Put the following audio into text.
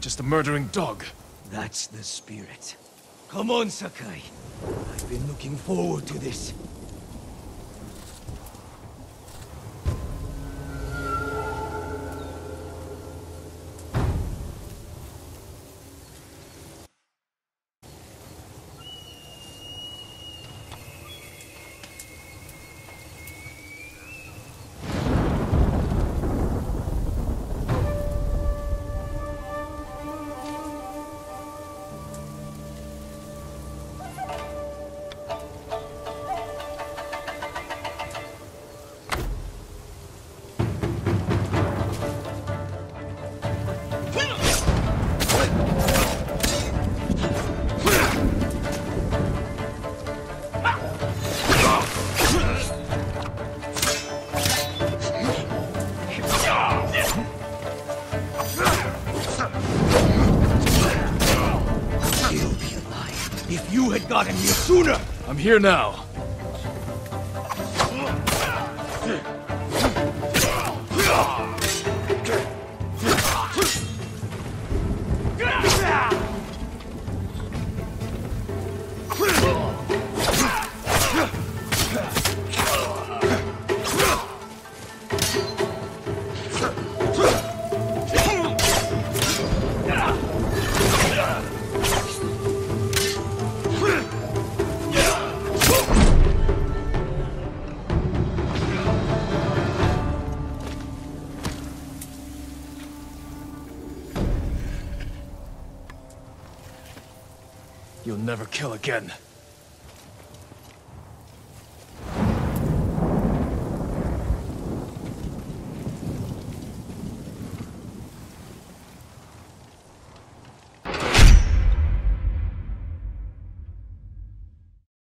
just a murdering dog. That's the spirit. Come on, Sakai. I've been looking forward to this. You had gotten here sooner! I'm here now. You'll never kill again.